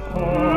for